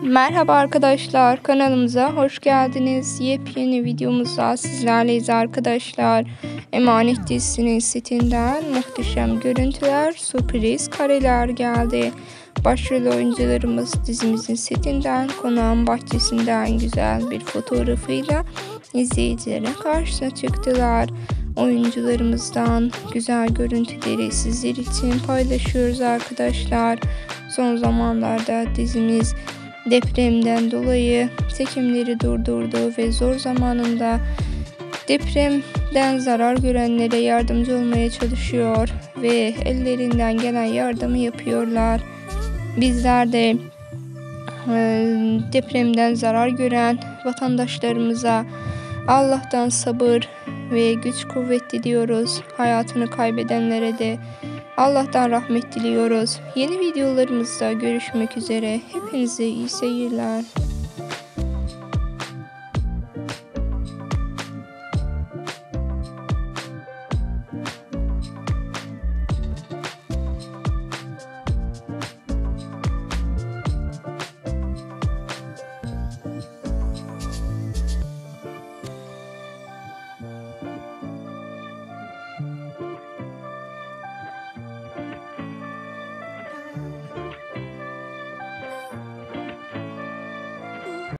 Merhaba arkadaşlar kanalımıza hoş geldiniz. Yepyeni videomuzda sizlerleyiz arkadaşlar. Emanet dizisinin setinden muhteşem görüntüler, sürpriz kareler geldi. Başrol oyuncularımız dizimizin setinden, konağın bahçesinden güzel bir fotoğrafıyla izleyicilerin karşısına çıktılar. Oyuncularımızdan güzel görüntüleri sizler için paylaşıyoruz arkadaşlar. Son zamanlarda dizimiz depremden dolayı çekimleri durdurdu ve zor zamanında depremden zarar görenlere yardımcı olmaya çalışıyor ve ellerinden gelen yardımı yapıyorlar. Bizler de e, depremden zarar gören vatandaşlarımıza Allah'tan sabır ve güç kuvvet diliyoruz. Hayatını kaybedenlere de Allah'tan rahmet diliyoruz. Yeni videolarımızda görüşmek üzere. Hepinize iyi seyirler.